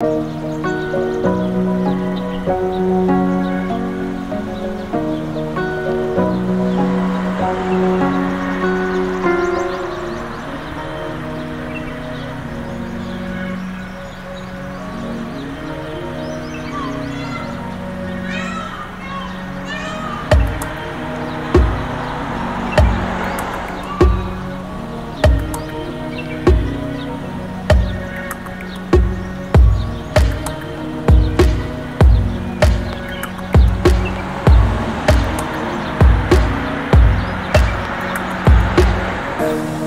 you Bye.